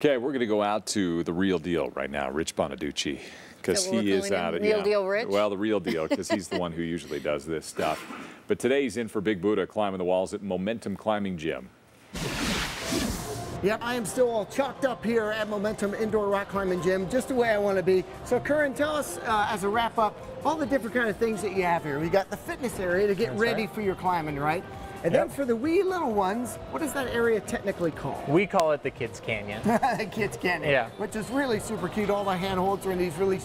Okay, we're going to go out to the real deal right now, Rich Bonaduce, because So he is calling out him of Real yeah. Deal Rich? Well, the real deal, because he's the one who usually does this stuff. But today he's in for Big Buddha climbing the walls at Momentum Climbing Gym. Yep, I am still all chalked up here at Momentum Indoor Rock Climbing Gym, just the way I want to be. So, Curran, tell us uh, as a wrap up all the different kind of things that you have here. We got the fitness area to get That's ready right. for your climbing, right? And then for the wee little ones, what is that area technically called? We call it the Kids Canyon. Kids Canyon. Yeah. Which is really super cute. All the handholds are in these really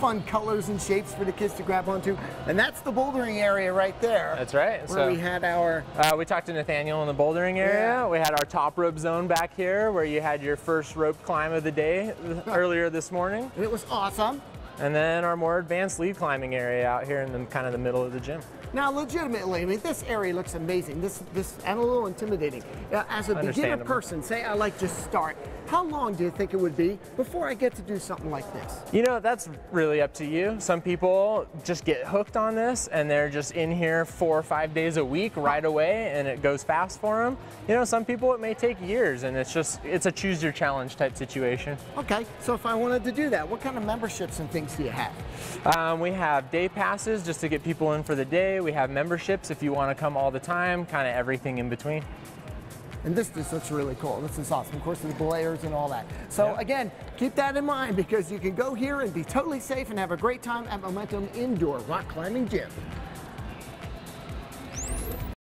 fun colors and shapes for the kids to grab onto. And that's the bouldering area right there. That's right. Where So we had our uh, we talked to Nathaniel in the bouldering area. Yeah. We had our top rope zone back here where you had your first rope climb of the day earlier this morning. and it was awesome. And then our more advanced lead climbing area out here in the kind of the middle of the gym. Now, legitimately, I mean, this area looks amazing. This, this, and a little intimidating. Uh, as a beginner person, say I like just start. How long do you think it would be before I get to do something like this? You know, that's really up to you. Some people just get hooked on this and they're just in here four or five days a week right away and it goes fast for them. You know, some people it may take years and it's just, it's a choose your challenge type situation. Okay, so if I wanted to do that, what kind of memberships and things do you have? Um, we have day passes just to get people in for the day. We have memberships if you want to come all the time, kind of everything in between. And this just looks really cool. This is awesome. Of course, the layers and all that. So Yeah. again, keep that in mind because you can go here and be totally safe and have a great time at Momentum Indoor Rock Climbing Gym.